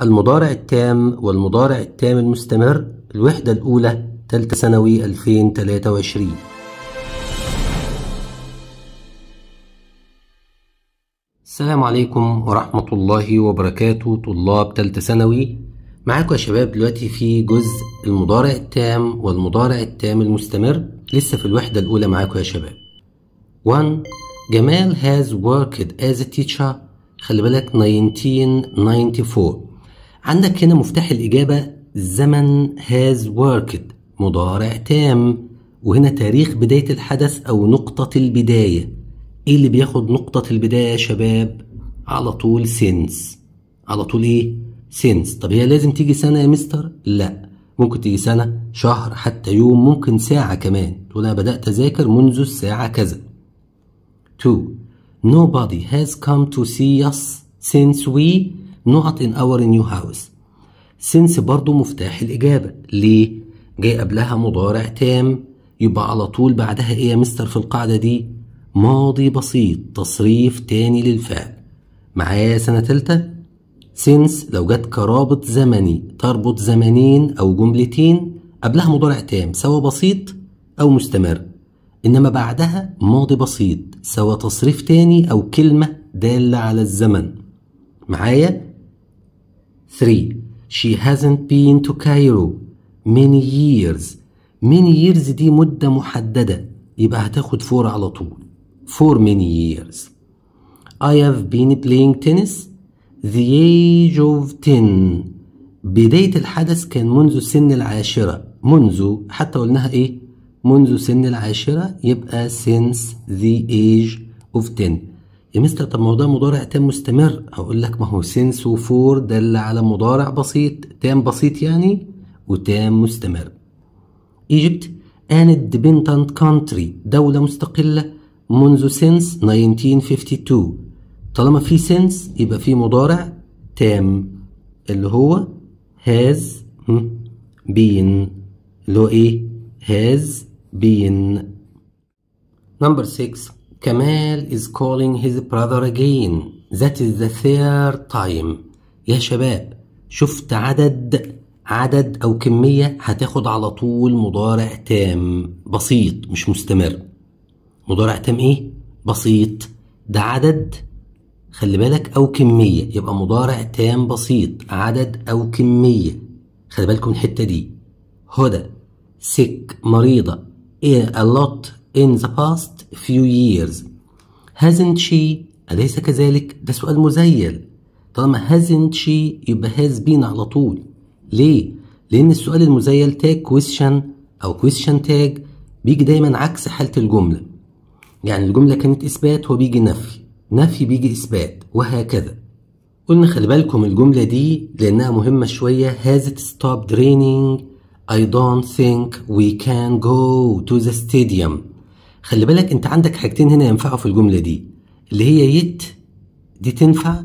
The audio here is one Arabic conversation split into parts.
المضارع التام والمضارع التام المستمر الوحدة الأولى تالتة ثانوي 2023 السلام عليكم ورحمة الله وبركاته طلاب تالتة ثانوي. معاكم يا شباب دلوقتي في جزء المضارع التام والمضارع التام المستمر لسه في الوحدة الأولى معاكم يا شباب. 1 جمال has worked as a teacher. خلي بالك 1994 عندك هنا مفتاح الإجابة زمن has worked مضارع تام. وهنا تاريخ بداية الحدث أو نقطة البداية. إيه اللي بياخد نقطة البداية يا شباب؟ على طول since. على طول إيه؟ since. طب هي لازم تيجي سنة يا مستر؟ لا. ممكن تيجي سنة شهر حتى يوم ممكن ساعة كمان. تقول أنا بدأت أذاكر منذ الساعة كذا. 2 Nobody has come to see us since we not in our new house. Since برضو مفتاح الإجابة. ليه؟ جاي قبلها مضارع تام. يبقى على طول بعدها إيه يا مستر في القاعدة دي؟ ماضي بسيط تصريف تاني للفعل. معايا سنة تالتة؟ Since لو جت كرابط زمني تربط زمنين أو جملتين قبلها مضارع تام سواء بسيط أو مستمر. إنما بعدها ماضي بسيط سواء تصريف تاني أو كلمة دالة على الزمن. معايا؟ 3 She hasn't been to Cairo many years many years دي مدة محددة يبقى هتاخد فور على طول for many years I have been playing tennis the age of 10 بداية الحدث كان منذ سن العاشرة منذ حتى قلناها إيه منذ سن العاشرة يبقى since the age of 10 يا مستر طب ما هو ده مضارع تام مستمر. هقول لك ما هو since وفور دل على مضارع بسيط تام بسيط يعني وتام مستمر. Egypt an independent country دولة مستقلة منذ since 1952 طالما في since يبقى في مضارع تام اللي هو has been اللي هو إيه؟ has been number 6 Kamal is calling his brother again. That is the third time. يا شباب شفت عدد عدد أو كمية هتاخد على طول مضارع تام. بسيط مش مستمر. مضارع تام إيه؟ بسيط. ده عدد خلي بالك أو كمية. يبقى مضارع تام بسيط. عدد أو كمية. خلي بالكم الحتة دي. هدى sick مريضة. a lot in the past few years. Hasn't she أليس كذلك؟ ده سؤال مزيل. طالما hasn't she يبقى has been على طول. ليه؟ لأن السؤال المزيل تاج question أو question tag بيجي دايما عكس حالة الجملة. يعني الجملة كانت إثبات هو بيجي نفي. نفي بيجي إثبات. وهكذا. قلنا خلي بالكم الجملة دي لأنها مهمة شوية. Has it stopped raining? I don't think we can go to the stadium. خلي بالك انت عندك حاجتين هنا ينفعوا في الجملة دي. اللي هي يت دي تنفع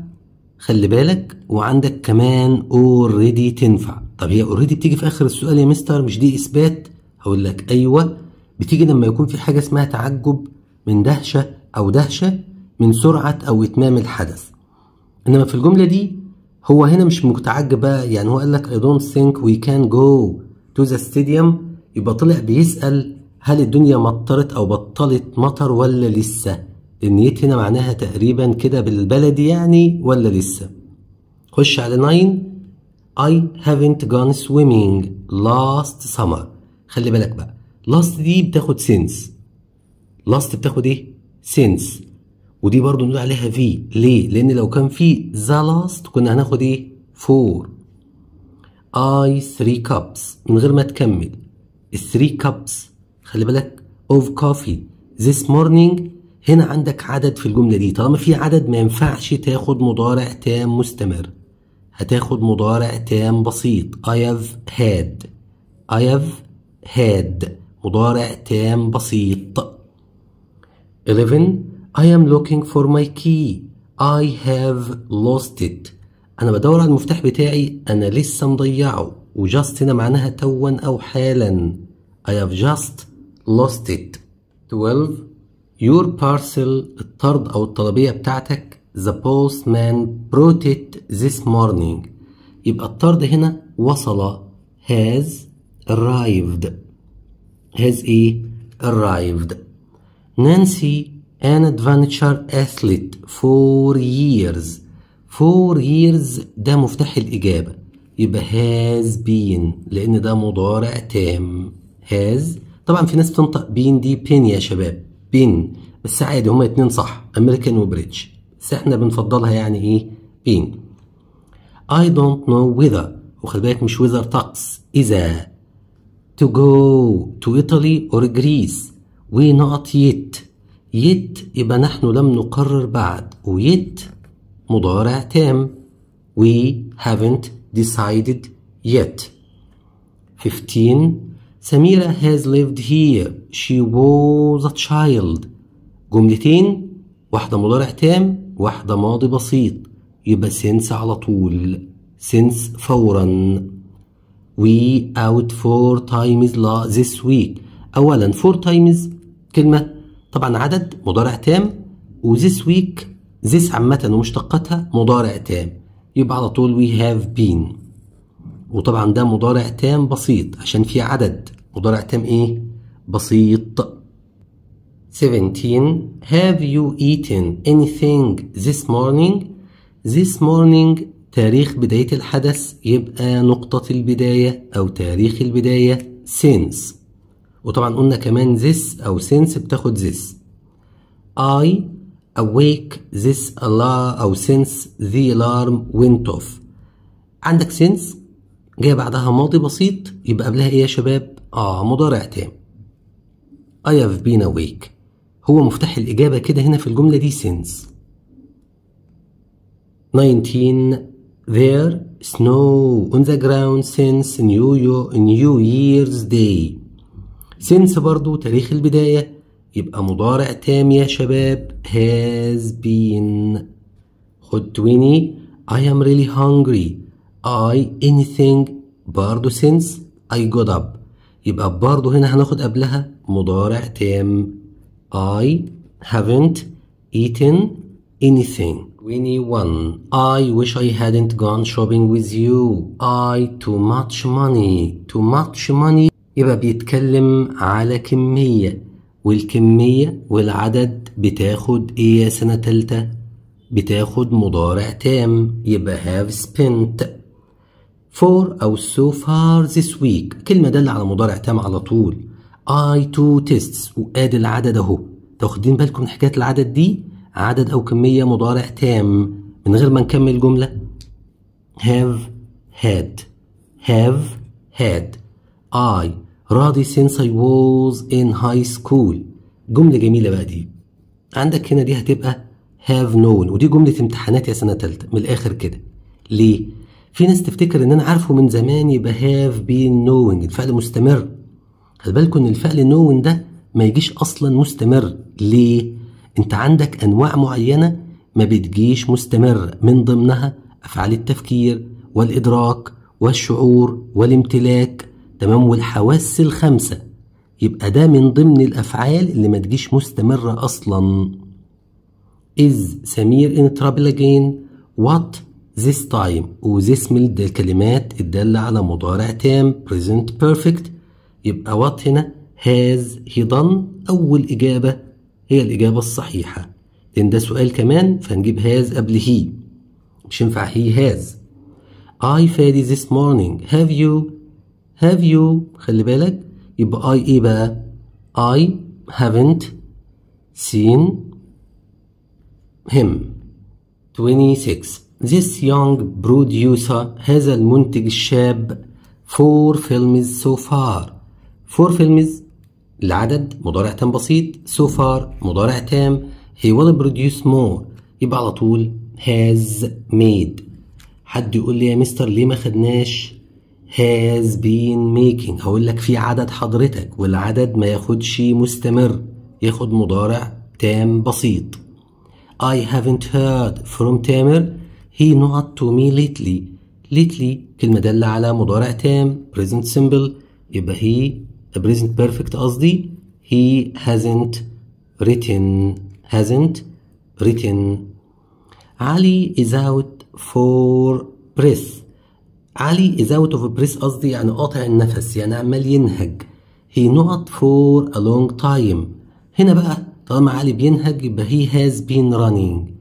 خلي بالك وعندك كمان already تنفع. طب هي already بتيجي في آخر السؤال يا مستر؟ مش دي إثبات؟ هقول لك أيوه. بتيجي لما يكون في حاجة اسمها تعجب من دهشة أو دهشة من سرعة أو إتمام الحدث. إنما في الجملة دي هو هنا مش متعجب بقى. يعني هو قال لك I don't think we can go to the stadium. يبقى طلع بيسأل هل الدنيا مطرت أو بطلت مطر ولا لسه؟ النيت هنا معناها تقريبا كده بالبلدي يعني ولا لسه؟ خش على 9 I haven't gone swimming last summer. خلي بالك بقى. Last دي بتاخد since. Last بتاخد إيه؟ since. ودي برضو نقول عليها في ليه؟ لأن لو كان في the last كنا هناخد إيه؟ for I three cups. من غير ما تكمل. الثري كابس خلي بالك of coffee this morning هنا عندك عدد في الجملة دي. طالما في عدد ما ينفعش تاخد مضارع تام مستمر. هتاخد مضارع تام بسيط. I have had. I have had. مضارع تام بسيط. 11 I am looking for my key. I have lost it. أنا بدور على المفتاح بتاعي. أنا لسه مضيعه. وجاست هنا معناها توا أو حالا. I have just lost it 12 Your parcel الطرد أو الطلبية بتاعتك The postman brought it this morning يبقى الطرد هنا وصل has arrived has إيه arrived Nancy an adventure athlete for years for years ده مفتاح الإجابة يبقى has been لأن ده مضارع تام has طبعا في ناس بتنطق بين دي بين يا شباب بين بس عادي هما اتنين صح أمريكان وبريتش. بس إحنا بنفضلها يعني إيه؟ بين. I don't know whether وخلي بالك مش whether طقس إذا to go to Italy or Greece. We not yet. Yet يبقى نحن لم نقرر بعد. و yet مضارع تام. We haven't decided yet. 15 سميرة has lived here. She was a child. جملتين واحدة مضارع تام واحدة ماضي بسيط. يبقى since على طول. Since فورا. We out four times this week. أولا four times كلمة. طبعا عدد مضارع تام و this week this عامة ومشتقاتها مضارع تام. يبقى على طول we have been. وطبعا ده مضارع تام بسيط عشان في عدد. مضارع تام إيه؟ بسيط. 17 Have you eaten anything this morning? This morning تاريخ بداية الحدث يبقى نقطة البداية أو تاريخ البداية. Since. وطبعا قلنا كمان this أو since بتاخد this. I awake this alarm أو since the alarm went off. عندك since جاي بعدها ماضي بسيط يبقى قبلها إيه يا شباب؟ آه مضارع تام I have been awake هو مفتاح الإجابة كده هنا في الجملة دي since 19 There snow on the ground since New, Year, New Year's Day since برضو تاريخ البداية يبقى مضارع تام يا شباب has been خد 20 I am really hungry I anything برضو since I got up يبقى برضو هنا هناخد قبلها مضارع تام. I haven't eaten anything. 21 I wish I hadn't gone shopping with you. I too much money. Too much money. يبقى بيتكلم على كمية. والكمية والعدد بتاخد إيه يا سنة تالتة؟ بتاخد مضارع تام. يبقى have spent. For أو so far this week. كلمة دالة على مضارع تام على طول. I two tests. وآدي العدد أهو. تاخدين بالكم من حكاية العدد دي؟ عدد أو كمية مضارع تام من غير ما نكمل جملة. Have had. Have had. I. راضي since I was in high school. جملة جميلة بقى دي. عندك هنا دي هتبقى have known. ودي جملة امتحانات يا سنة تالتة. من الآخر كده. ليه؟ في ناس تفتكر إن أنا عارفه من زمان يبقى have been knowing الفعل مستمر. خلي بالكم إن الفعل knowing ده ما يجيش أصلا مستمر. ليه؟ أنت عندك أنواع معينة ما بتجيش مستمر. من ضمنها أفعال التفكير والإدراك والشعور والامتلاك. تمام؟ والحواس الخمسة. يبقى ده من ضمن الأفعال اللي ما تجيش مستمرة أصلا. Is سمير in trouble again? What this time و this من الكلمات الدالة على مضارع تام. Present perfect. يبقى what هنا؟ Has. He done. أول إجابة. هي الإجابة الصحيحة. لأن ده سؤال كمان فنجيب has قبل he. مش ينفع he has. I فادي this morning. Have you? Have you? خلي بالك. يبقى I إيه بقى؟ I haven't seen him. 26 This young producer هذا المنتج الشاب four films so far. Four films العدد مضارع تام بسيط. So far مضارع تام. He will produce more. يبقى على طول has made. حد يقول لي يا مستر ليه ما خدناش has been making هقول لك في عدد حضرتك والعدد ما ياخدش مستمر. ياخد مضارع تام بسيط. I haven't heard from تامر he not to me lately lately كلمة دالة على مضارع تام present simple يبقى he present perfect قصدي he hasn't written hasn't written علي is out for breath علي is out of breath قصدي يعني قاطع النفس يعني عمال ينهج he not for a long time هنا بقى طالما علي بينهج يبقى he has been running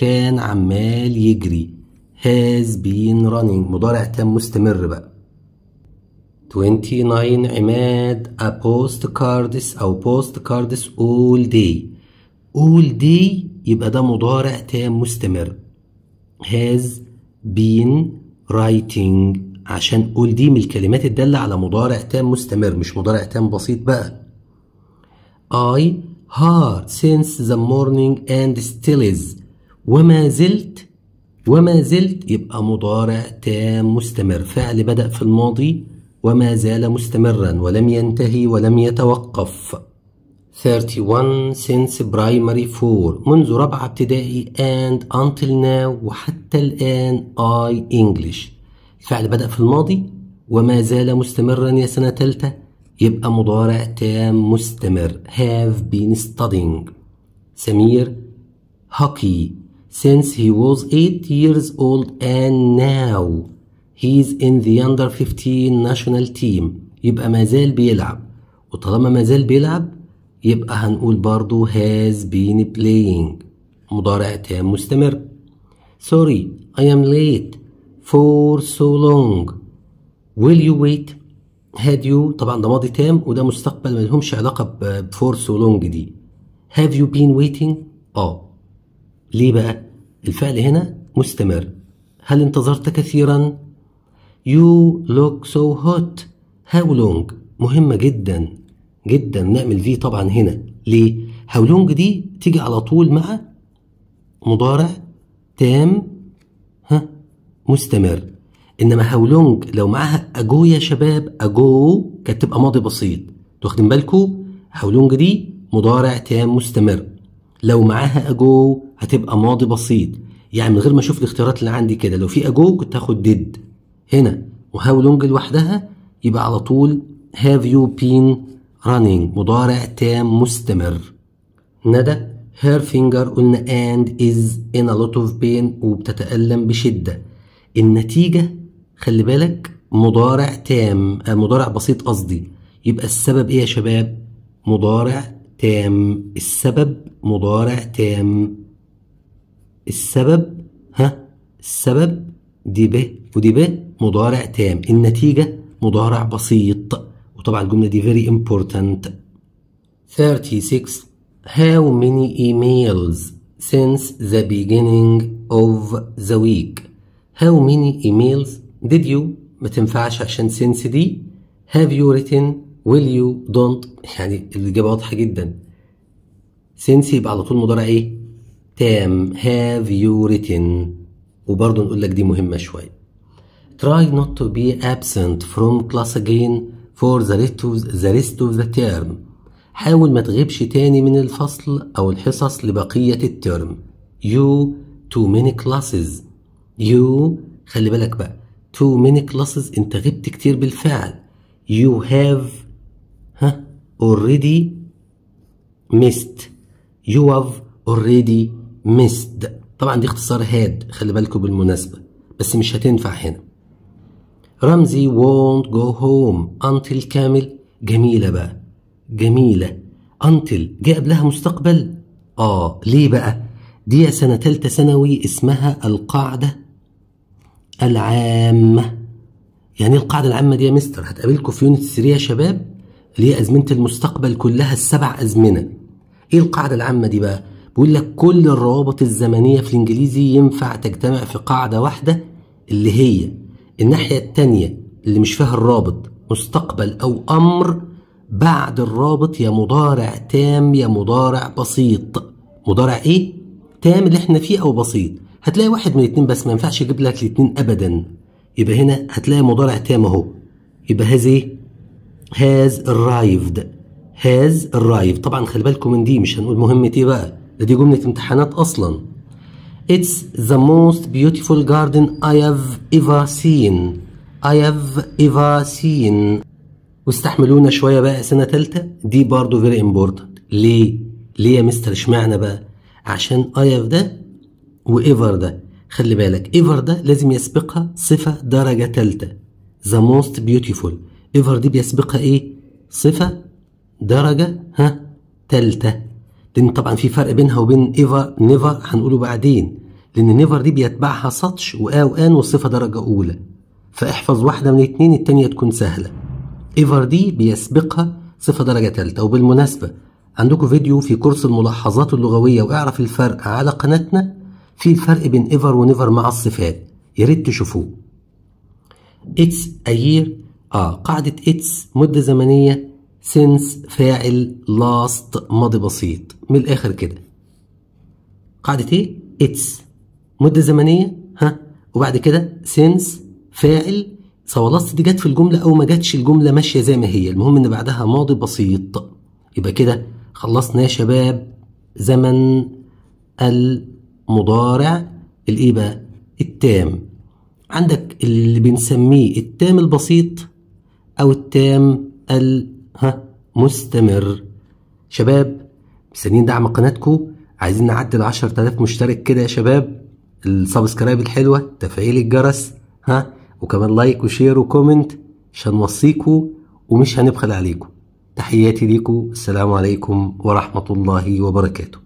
كان عمال يجري. Has been running. مضارع تام مستمر بقى. 29 عماد. A postcards أو postcards all day. All day يبقى ده مضارع تام مستمر. Has been writing. عشان all دي من الكلمات الدالة على مضارع تام مستمر مش مضارع تام بسيط بقى. I hard since the morning and still is. وما زلت وما زلت يبقى مضارع تام مستمر. فعل بدأ في الماضي وما زال مستمرا ولم ينتهي ولم يتوقف. 31 since primary 4 منذ رابعة ابتدائي and until now وحتى الآن I English. الفعل بدأ في الماضي وما زال مستمرا يا سنة تالتة. يبقى مضارع تام مستمر. Have been studying. سمير hockey since he was 8 years old and now he's in the under 15 national team يبقى ما زال بيلعب وطالما ما زال بيلعب يبقى هنقول برضو has been playing مضارع تام مستمر sorry I am late for so long will you wait had you طبعا ده ماضي تام وده مستقبل ملهمش علاقة ب for so long دي have you been waiting آه ليه بقى؟ الفعل هنا مستمر. هل انتظرت كثيرا؟ You look so hot. How long? مهمة جدا جدا. نعمل في طبعا هنا. ليه؟ How long دي تيجي على طول مع مضارع تام ها مستمر. إنما how long لو معاها اجو يا شباب اجو كانت تبقى ماضي بسيط. واخدين بالكم؟ how long دي مضارع تام مستمر. لو معاها اجو هتبقى ماضي بسيط. يعني من غير ما أشوف الاختيارات اللي عندي كده. لو في أجو كنت هاخد ديد هنا. وهاو لونج لوحدها يبقى على طول have you been running مضارع تام مستمر. ندى. her finger قلنا and is in a lot of pain وبتتألم بشدة. النتيجة خلي بالك مضارع تام مضارع بسيط قصدي. يبقى السبب إيه يا شباب؟ مضارع تام. السبب مضارع تام. السبب ها؟ السبب دي ب ودي ب مضارع تام. النتيجة مضارع بسيط. وطبعا الجملة دي very important. 36 How many emails since the beginning of the week? How many emails did you ما تنفعش عشان since دي. Have you written? Will you? Don't. يعني الإجابة واضحة جدا. since يبقى على طول مضارع إيه؟ تام have you written وبرضه نقول لك دي مهمة شوية try not to be absent from class again for the rest of the, rest of the term حاول ما تغيبش تاني من الفصل أو الحصص لبقية الترم you too many classes you خلي بالك بقى too many classes انت غبت كتير بالفعل you have ها already missed you have already missed طبعا دي اختصار هاد خلي بالكم بالمناسبة بس مش هتنفع هنا. رمزي won't go home until كامل. جميلة بقى. جميلة. until. جاء قبلها مستقبل. آه ليه بقى؟ دي سنة تالتة ثانوي اسمها القاعدة العامة. يعني إيه القاعدة العامة دي يا مستر؟ هتقابلكم في يونت 3 يا شباب اللي هي أزمنة المستقبل كلها السبع أزمنة. إيه القاعدة العامة دي بقى؟ بيقول لك كل الروابط الزمنية في الإنجليزي ينفع تجتمع في قاعدة واحدة اللي هي الناحية التانية اللي مش فيها الرابط مستقبل أو أمر بعد الرابط يا مضارع تام يا مضارع بسيط. مضارع إيه؟ تام اللي إحنا فيه أو بسيط. هتلاقي واحد من الاتنين بس ما ينفعش يجيب لك الاتنين أبدا. يبقى هنا هتلاقي مضارع تام أهو. يبقى هاز إيه؟ has arrived. has arrived. طبعا خلي بالكم من دي مش هنقول مهمة إيه بقى. ده دي جملة امتحانات أصلا. It's the most beautiful garden I have ever seen. I have ever seen. واستحملونا شوية بقى سنة تالتة. دي برضو very important. ليه؟ ليه يا مستر؟ اشمعنى بقى؟ عشان I have ده و ever ده. خلي بالك ever ده لازم يسبقها صفة درجة تالتة. The most beautiful. ever دي بيسبقها إيه؟ صفة درجة ها تالتة. لأن طبعا في فرق بينها وبين ever never هنقوله بعدين لأن never دي بيتبعها such و a و an والصفة درجة أولى. فاحفظ واحدة من اتنين التانية تكون سهلة. ever دي بيسبقها صفة درجة تالتة. وبالمناسبة عندكم فيديو في كورس الملاحظات اللغوية واعرف الفرق على قناتنا؟ في الفرق بين ever و never مع الصفات. يا ريت تشوفوه. it's a آه قاعدة it's مدة زمنية. Since فاعل last ماضي بسيط. من الآخر كده. قاعدة إيه؟ it's مدة زمنية. ها؟ وبعد كده since فاعل. سواء last دي جت في الجملة أو ما جاتش الجملة ماشية زي ما هي. المهم إن بعدها ماضي بسيط. يبقى كده خلصنا يا شباب زمن المضارع. الإيه بقى؟ التام. عندك اللي بنسميه التام البسيط أو التام ال ها مستمر. شباب مستنيين دعم قناتكم عايزين نعدي ال 10000 مشترك كده يا شباب؟ ال subscribe الحلوة تفعيل الجرس ها؟ وكمان like و share و comment عشان نوصيكوا ومش هنبخل عليكم تحياتي ليكم السلام عليكم ورحمة الله وبركاته.